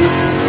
you.